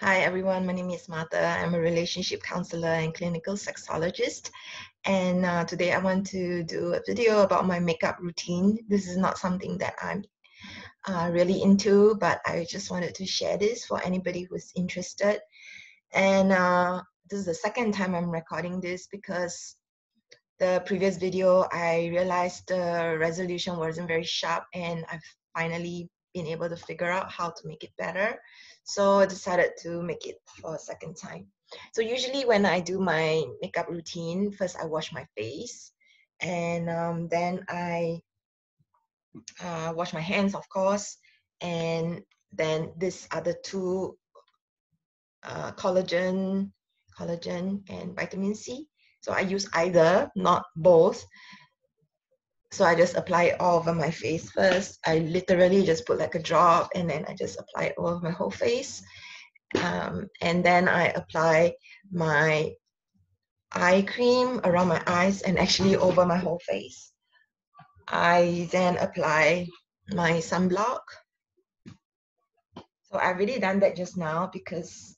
Hi, everyone. My name is Martha. I'm a relationship counselor and clinical sexologist. And uh, today I want to do a video about my makeup routine. This is not something that I'm uh, really into, but I just wanted to share this for anybody who's interested. And uh, this is the second time I'm recording this because the previous video I realized the resolution wasn't very sharp and I've finally been able to figure out how to make it better. So I decided to make it for a second time. So usually when I do my makeup routine, first I wash my face and um, then I uh, wash my hands, of course, and then these the two uh, collagen, collagen and vitamin C. So I use either, not both. So I just apply it all over my face first. I literally just put like a drop and then I just apply it all over my whole face. Um, and then I apply my eye cream around my eyes and actually over my whole face. I then apply my sunblock. So I've already done that just now because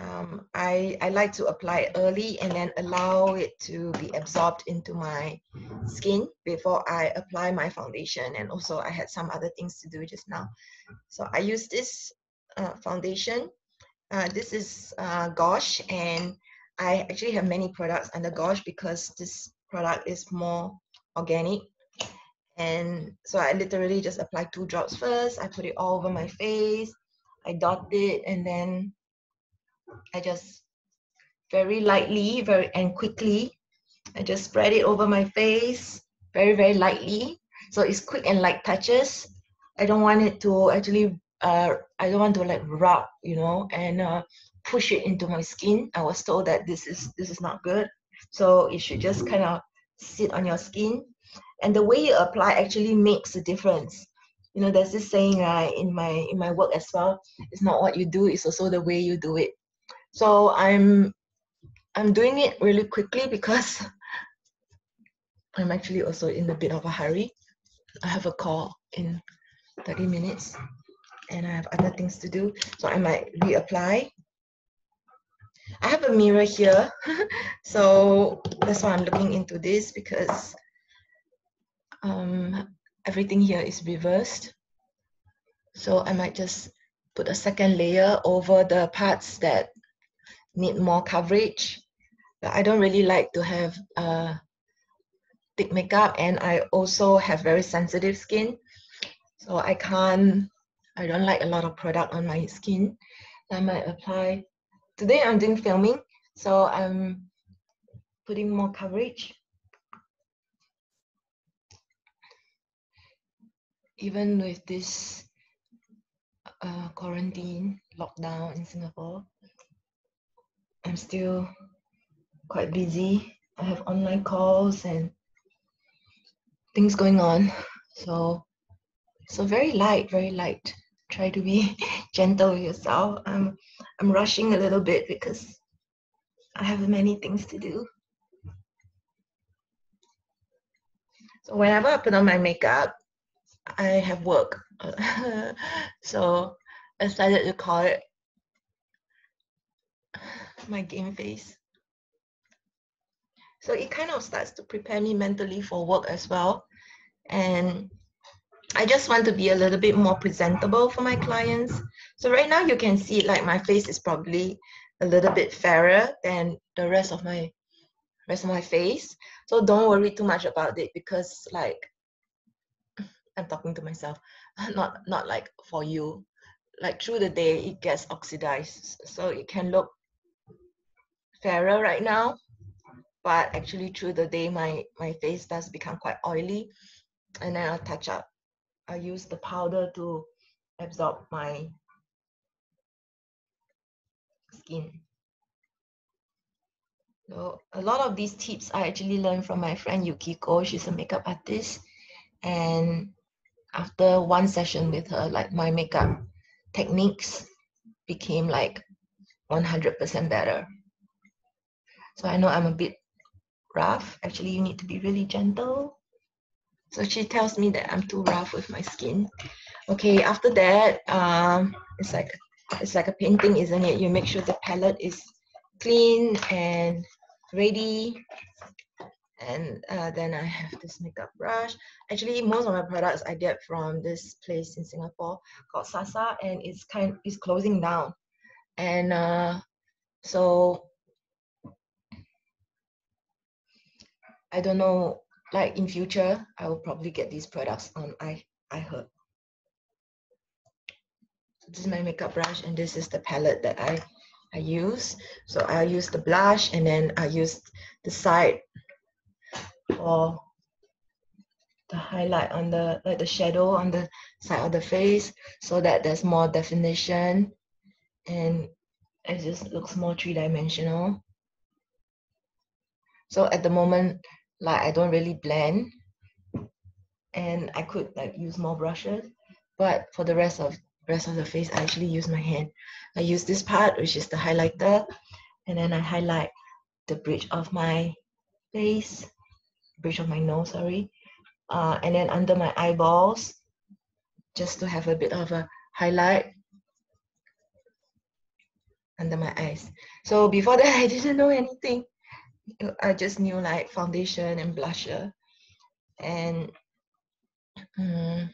um, I, I like to apply early and then allow it to be absorbed into my skin before I apply my foundation. And also I had some other things to do just now. So I use this uh, foundation. Uh, this is uh, Gosh and I actually have many products under Gosh because this product is more organic. And so I literally just apply two drops first. I put it all over my face. I dot it and then I just very lightly, very and quickly, I just spread it over my face very, very lightly. So it's quick and light touches. I don't want it to actually, uh, I don't want to like rub, you know, and uh, push it into my skin. I was told that this is this is not good. So it should just kind of sit on your skin. And the way you apply actually makes a difference you know there's this saying uh, in my in my work as well it's not what you do it's also the way you do it so I'm I'm doing it really quickly because I'm actually also in a bit of a hurry. I have a call in 30 minutes and I have other things to do. So I might reapply. I have a mirror here. so that's why I'm looking into this because um, everything here is reversed. So I might just put a second layer over the parts that need more coverage. But I don't really like to have uh, thick makeup and I also have very sensitive skin. So I can't, I don't like a lot of product on my skin. I might apply, today I'm doing filming, so I'm putting more coverage. Even with this uh, quarantine lockdown in Singapore, I'm still quite busy. I have online calls and things going on. So so very light, very light. Try to be gentle with yourself. I'm I'm rushing a little bit because I have many things to do. So whenever I put on my makeup, I have work. so I decided to call it my game face. So it kind of starts to prepare me mentally for work as well. And I just want to be a little bit more presentable for my clients. So right now you can see like my face is probably a little bit fairer than the rest of my rest of my face. So don't worry too much about it because like I'm talking to myself, not not like for you. Like through the day it gets oxidized. So it can look fairer right now but actually through the day my my face does become quite oily and then I'll touch up. I use the powder to absorb my skin. So a lot of these tips I actually learned from my friend Yukiko she's a makeup artist. And after one session with her like my makeup techniques became like 100% better so I know I'm a bit rough. Actually, you need to be really gentle. So she tells me that I'm too rough with my skin. Okay, after that, um, it's like it's like a painting, isn't it? You make sure the palette is clean and ready. And uh, then I have this makeup brush. Actually, most of my products I get from this place in Singapore called Sasa, and it's kind it's closing down. And uh, so I don't know, like in future, I will probably get these products on I iHerb. This is my makeup brush and this is the palette that I I use. So I'll use the blush and then I use the side for the highlight on the like the shadow on the side of the face so that there's more definition and it just looks more three-dimensional. So at the moment, like I don't really blend. And I could like use more brushes. But for the rest of rest of the face I actually use my hand. I use this part which is the highlighter. And then I highlight the bridge of my face bridge of my nose sorry. Uh, and then under my eyeballs just to have a bit of a highlight under my eyes. So before that I didn't know anything I just knew like foundation and blusher and um,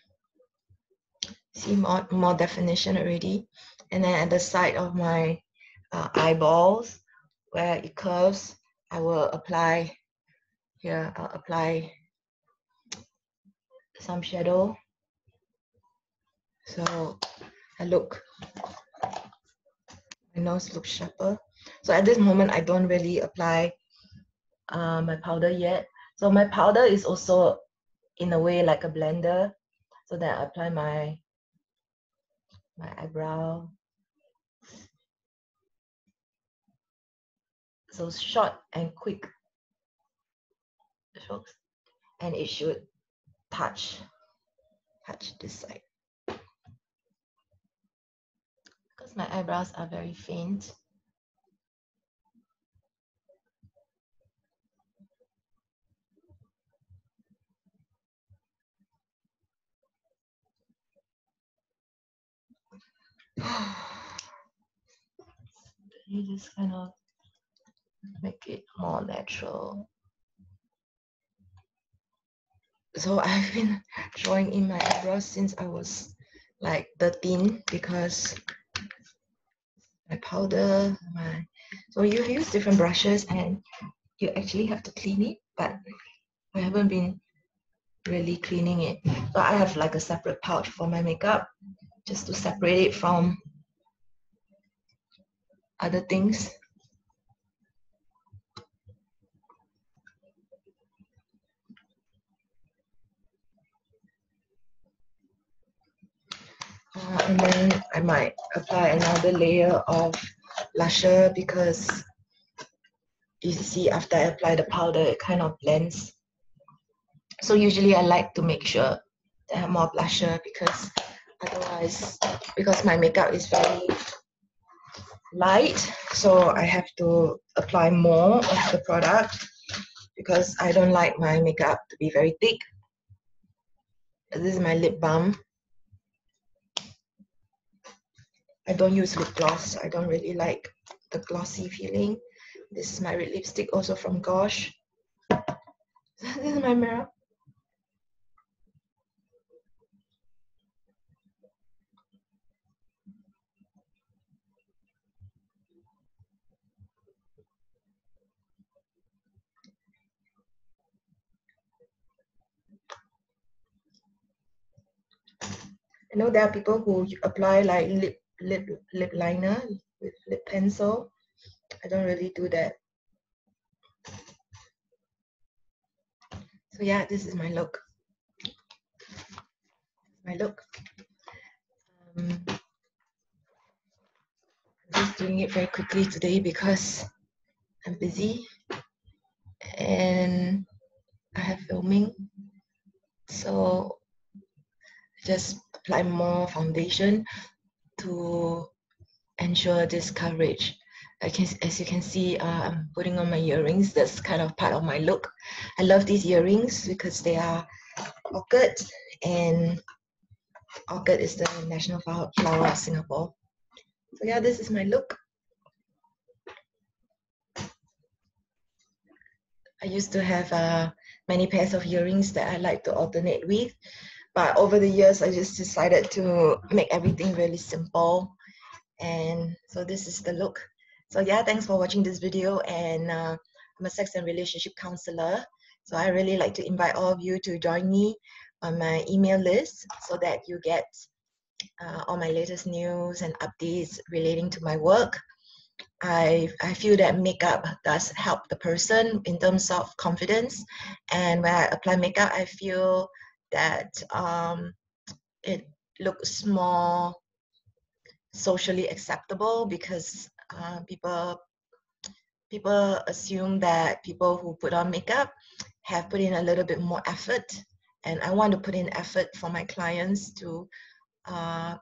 see more, more definition already. And then at the side of my uh, eyeballs where it curves, I will apply here, I'll apply some shadow. So I look, my nose looks sharper. So at this moment, I don't really apply uh, my powder yet. So my powder is also in a way like a blender. So then I apply my my eyebrow. So short and quick. And it should touch touch this side. Because my eyebrows are very faint. you just kind of make it more natural. So I've been drawing in my eyebrows since I was like 13 because my powder, my so you use different brushes and you actually have to clean it, but I haven't been really cleaning it. So I have like a separate pouch for my makeup just to separate it from other things. Uh, and then I might apply another layer of blusher because you see after I apply the powder it kind of blends. So usually I like to make sure I have more blusher because otherwise because my makeup is very light so I have to apply more of the product because I don't like my makeup to be very thick. This is my lip balm. I don't use lip gloss. I don't really like the glossy feeling. This is my red lipstick also from Gosh. This is my mirror I know there are people who apply like lip lip lip liner with lip pencil. I don't really do that. So yeah, this is my look. My look. Um, just doing it very quickly today because I'm busy and I have filming. So just apply more foundation to ensure this coverage. I can, as you can see, uh, I'm putting on my earrings. That's kind of part of my look. I love these earrings because they are orchid and orchid is the national flower of Singapore. So yeah, this is my look. I used to have uh, many pairs of earrings that I like to alternate with. But over the years, I just decided to make everything really simple. And so this is the look. So yeah, thanks for watching this video. And uh, I'm a sex and relationship counselor. So I really like to invite all of you to join me on my email list so that you get uh, all my latest news and updates relating to my work. I, I feel that makeup does help the person in terms of confidence. And when I apply makeup, I feel that um, it looks more socially acceptable because uh, people people assume that people who put on makeup have put in a little bit more effort and I want to put in effort for my clients to uh,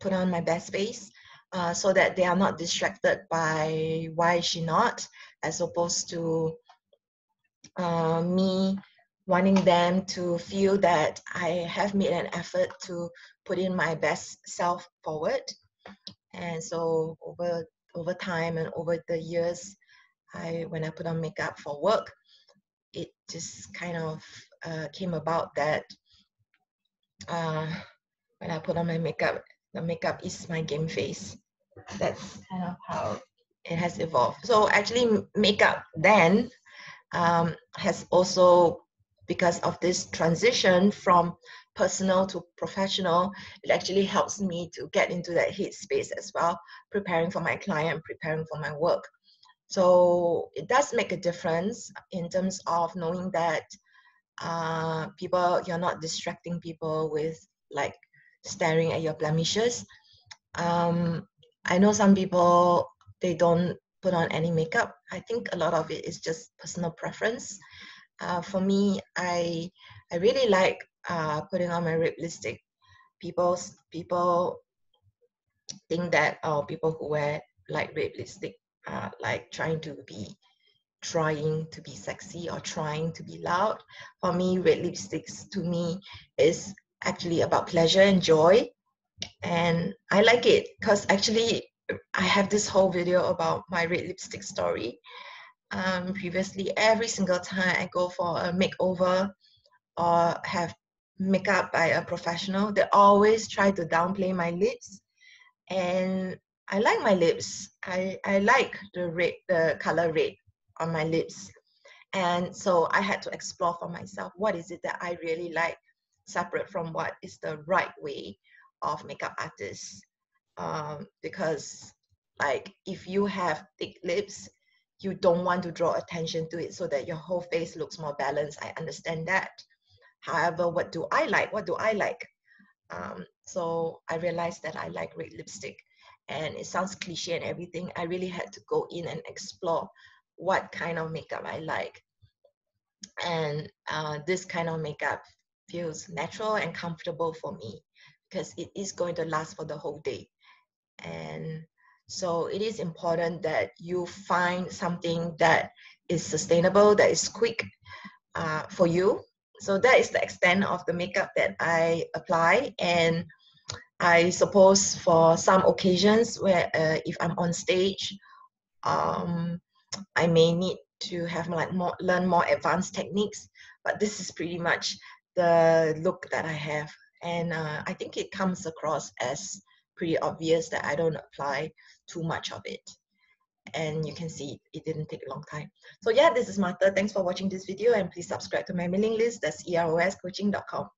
put on my best face uh, so that they are not distracted by why is she not, as opposed to uh, me wanting them to feel that I have made an effort to put in my best self forward. And so over over time and over the years, I when I put on makeup for work, it just kind of uh, came about that uh, when I put on my makeup, the makeup is my game face that's kind of how it has evolved. So actually makeup then um, has also, because of this transition from personal to professional, it actually helps me to get into that headspace as well, preparing for my client, preparing for my work. So it does make a difference in terms of knowing that uh, people, you're not distracting people with like staring at your blemishes. Um, I know some people they don't put on any makeup. I think a lot of it is just personal preference. Uh, for me, I I really like uh, putting on my red lipstick. People people think that oh people who wear like red lipstick are like trying to be trying to be sexy or trying to be loud. For me, red lipsticks to me is actually about pleasure and joy and I like it because actually I have this whole video about my red lipstick story. Um, previously, every single time I go for a makeover or have makeup by a professional, they always try to downplay my lips. And I like my lips. I, I like the red, the color red on my lips. And so I had to explore for myself what is it that I really like, separate from what is the right way of makeup artists um, because like if you have thick lips you don't want to draw attention to it so that your whole face looks more balanced. I understand that. However what do i like? What do i like? Um, so i realized that i like red lipstick. And it sounds cliche and everything. I really had to go in and explore what kind of makeup i like. And uh, this kind of makeup feels natural and comfortable for me because it is going to last for the whole day. And so it is important that you find something that is sustainable, that is quick uh, for you. So that is the extent of the makeup that I apply. And I suppose for some occasions where uh, if I'm on stage, um, I may need to have like more learn more advanced techniques. But this is pretty much the look that I have and uh, I think it comes across as pretty obvious that I don't apply too much of it. And you can see it didn't take a long time. So yeah, this is Martha. Thanks for watching this video and please subscribe to my mailing list. That's eroscoaching.com.